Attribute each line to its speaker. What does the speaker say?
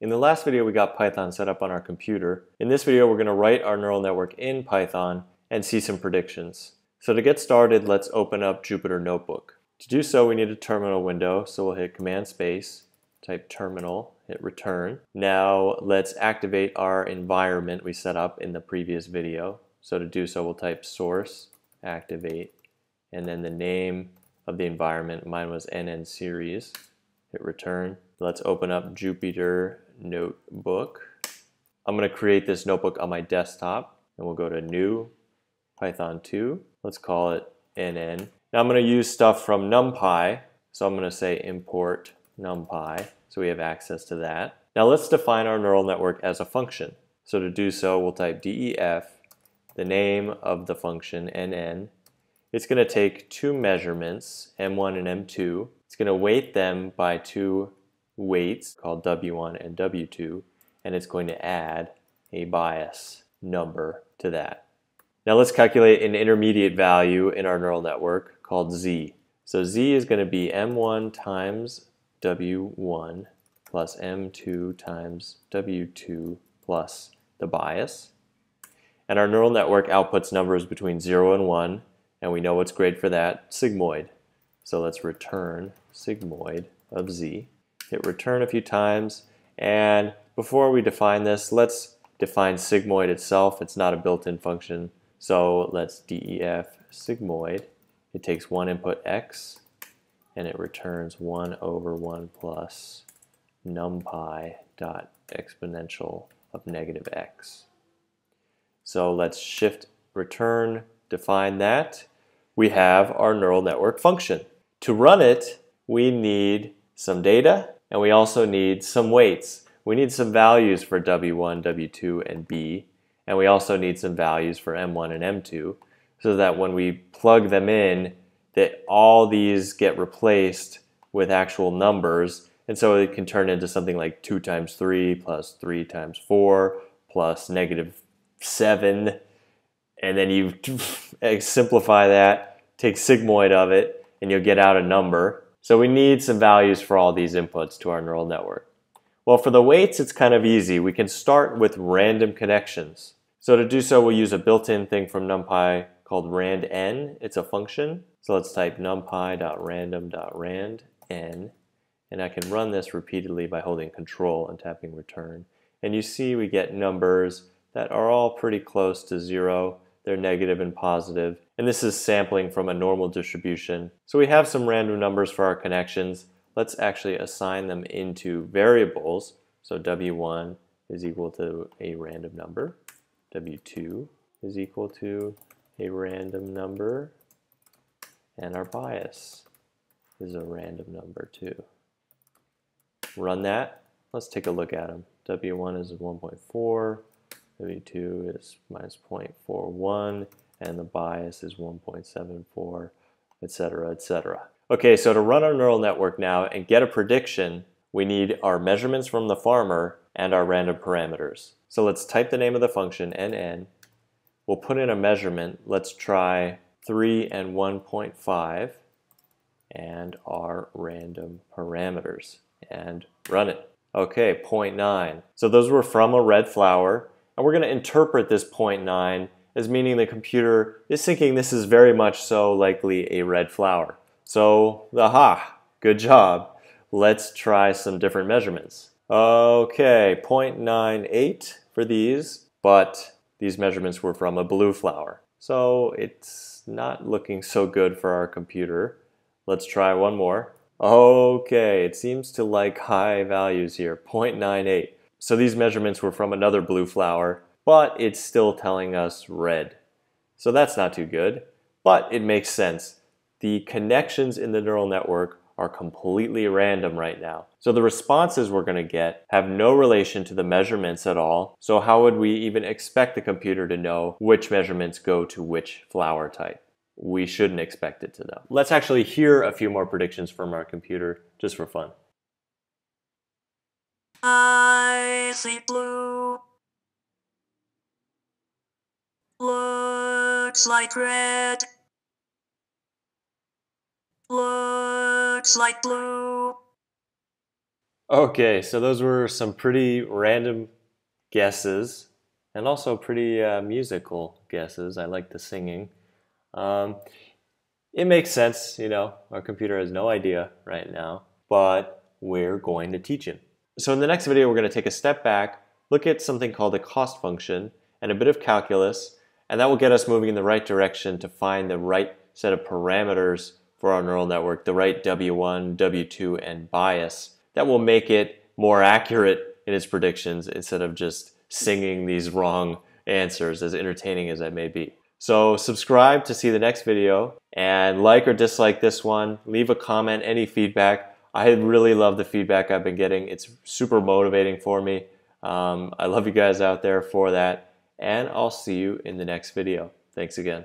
Speaker 1: In the last video we got Python set up on our computer. In this video we're going to write our neural network in Python and see some predictions. So to get started let's open up Jupyter Notebook. To do so we need a terminal window so we'll hit command space, type terminal, hit return. Now let's activate our environment we set up in the previous video. So to do so we'll type source, activate, and then the name of the environment, mine was NN series, hit return. Let's open up Jupyter Notebook. I'm going to create this notebook on my desktop and we'll go to New, Python 2. Let's call it NN. Now I'm going to use stuff from NumPy, so I'm going to say import NumPy, so we have access to that. Now let's define our neural network as a function. So to do so, we'll type def, the name of the function, nn. It's going to take two measurements, m1 and m2. It's going to weight them by two weights called W1 and W2 and it's going to add a bias number to that. Now let's calculate an intermediate value in our neural network called Z. So Z is going to be M1 times W1 plus M2 times W2 plus the bias. And our neural network outputs numbers between 0 and 1 and we know what's great for that, sigmoid. So let's return sigmoid of Z hit return a few times. And before we define this, let's define sigmoid itself. It's not a built-in function. So let's def sigmoid. It takes one input x and it returns 1 over 1 plus numpy dot exponential of negative x. So let's shift return, define that. We have our neural network function. To run it, we need some data and we also need some weights. We need some values for W1, W2, and B. And we also need some values for M1 and M2 so that when we plug them in, that all these get replaced with actual numbers. And so it can turn into something like 2 times 3 plus 3 times 4 plus negative 7. And then you simplify that, take sigmoid of it, and you'll get out a number. So we need some values for all these inputs to our neural network. Well, for the weights, it's kind of easy. We can start with random connections. So to do so, we'll use a built-in thing from NumPy called randn. It's a function. So let's type numpy.random.randn, and I can run this repeatedly by holding control and tapping return. And you see we get numbers that are all pretty close to zero. They're negative and positive. And this is sampling from a normal distribution. So we have some random numbers for our connections. Let's actually assign them into variables. So W1 is equal to a random number. W2 is equal to a random number. And our bias is a random number too. Run that. Let's take a look at them. W1 is 1.4. W2 is minus 0.41 and the bias is 1.74, etc., etc. Okay, so to run our neural network now and get a prediction, we need our measurements from the farmer and our random parameters. So let's type the name of the function, nn. We'll put in a measurement. Let's try 3 and 1.5 and our random parameters and run it. Okay, 0.9. So those were from a red flower and we're going to interpret this 0.9 as meaning the computer is thinking this is very much so likely a red flower. So, aha, good job. Let's try some different measurements. Okay, 0.98 for these, but these measurements were from a blue flower. So it's not looking so good for our computer. Let's try one more. Okay, it seems to like high values here, 0.98. So these measurements were from another blue flower, but it's still telling us red. So that's not too good, but it makes sense. The connections in the neural network are completely random right now. So the responses we're going to get have no relation to the measurements at all. So how would we even expect the computer to know which measurements go to which flower type? We shouldn't expect it to know. Let's actually hear a few more predictions from our computer just for fun.
Speaker 2: I see blue. Looks like red. Looks like blue.
Speaker 1: Okay, so those were some pretty random guesses and also pretty uh, musical guesses. I like the singing. Um, it makes sense, you know, our computer has no idea right now, but we're going to teach him. So in the next video, we're going to take a step back, look at something called a cost function and a bit of calculus, and that will get us moving in the right direction to find the right set of parameters for our neural network, the right W1, W2, and bias that will make it more accurate in its predictions instead of just singing these wrong answers, as entertaining as that may be. So subscribe to see the next video and like or dislike this one. Leave a comment, any feedback. I really love the feedback I've been getting. It's super motivating for me. Um, I love you guys out there for that. And I'll see you in the next video. Thanks again.